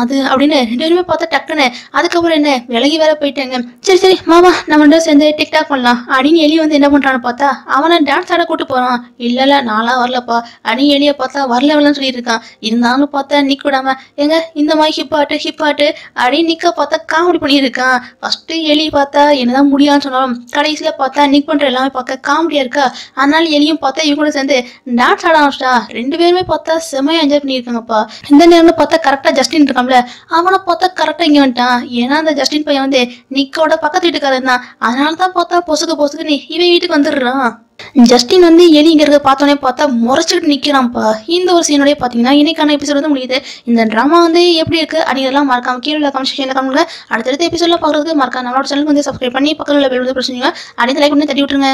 அது அப்படின்னு ரெண்டு பேருமே பார்த்தா டக்குன்னு அதுக்கப்புறம் என்ன விலகி வேற போயிட்டாங்க. சரி சரி மாமா நம்ம ரெண்டு சேர்ந்து டிக்டாக் பண்ணலாம். அப்படின்னு எலி வந்து என்ன பண்றான்னு பார்த்தா அவனை டான்ஸ் ஆட கூட்டு போறான். இல்ல இல்ல நான்லாம் வரலப்பா. அப்படின்னு எலிய பார்த்தா வரல வரலன்னு சொல்லிட்டு இருக்கான் இருந்தாலும் பார்த்தா நிக்க விடாம எங்க இந்த மாதிரி ஹிப் ஆட்டு ஹிப் ஆட்டு அப்படின்னு நிக்க பார்த்தா காமெடி பண்ணியிருக்கான். ஃபர்ஸ்ட் எலி பார்த்தா என்னதான் முடியாதுன்னு சொன்னாலும் கடைசியில பார்த்தா நிக் பண்ணுற எல்லாமே பார்க்க காமெடியா இருக்கா? அதனால எலியும் பார்த்தா இவங்க கூட சேர்ந்து டான்ஸ் ஆட ஆரம்பிச்சிட்டா. ரெண்டு பேருமே பார்த்தா செமையா என்ஜாய் பண்ணியிருக்காங்கப்பா. இந்த நேரம் பார்த்தா கரெக்டா ஜஸ்டின் இருக்கான்ல. அவனை பார்த்தா கரெக்டா இங்க வந்துட்டான். ஏன்னா அந்த ஜஸ்டின் பையன் வந்து நிக்கோட பக்கத்து வீட்டுக்காரன் தான். அதனால தான் பார்த்தா பொசுக்கு நீ இவன் வீட்டுக்கு வந்துடுறான். ஜஸ்டின் வந்து எலி இங்க இருக்க பார்த்தோன்னே பார்த்தா முறைச்சிட்டு நிக்கிறான்ப்பா. இந்த ஒரு சீனோடய பார்த்தீங்கன்னா இன்னைக்கான எபிசோட் வந்து முடியுது. இந்த ட்ராமா வந்து எப்படி இருக்கு அப்படிங்கிறதெல்லாம் மறக்காம கீழே உள்ள கமெண்ட் செக்ஷன்ல கமெண்ட் அடுத்தடுத்த எபிசோட்லாம் பார்க்குறதுக்கு மறக்காம நம்மளோட சேனலுக்கு வந்து சப்ஸ்கிரைப் பண்ணி பக்கத்தில் உள்ள பெல் வந்து பிரச்சனைங்க அடுத்த லைக் பண்ணி தட்டி விட்டுருங்க.